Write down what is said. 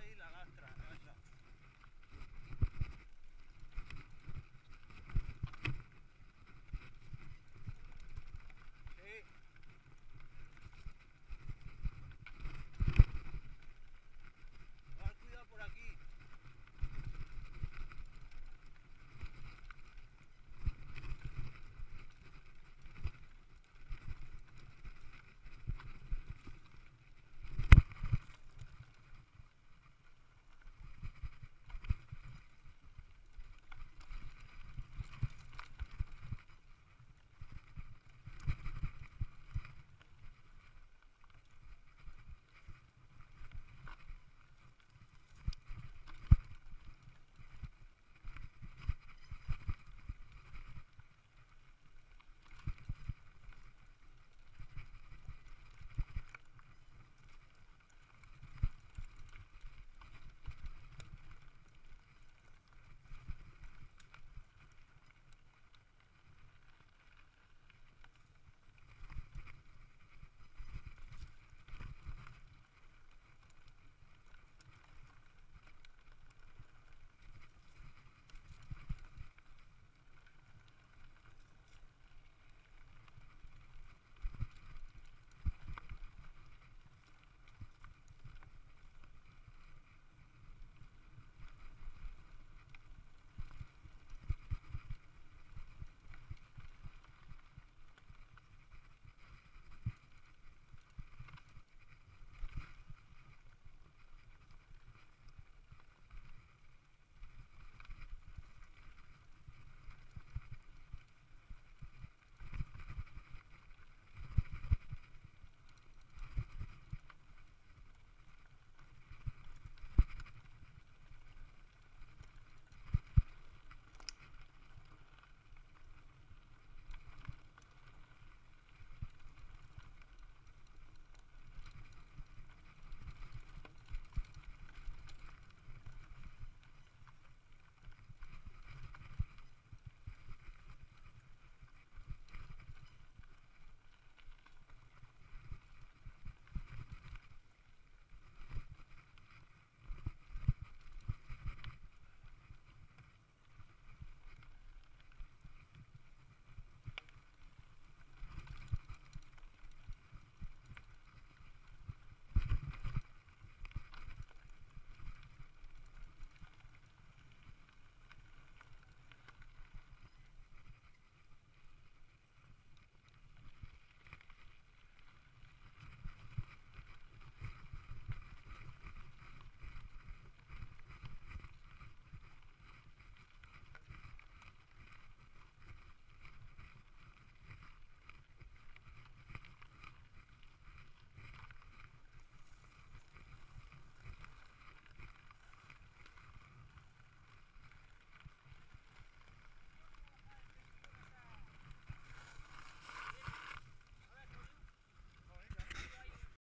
Israel ang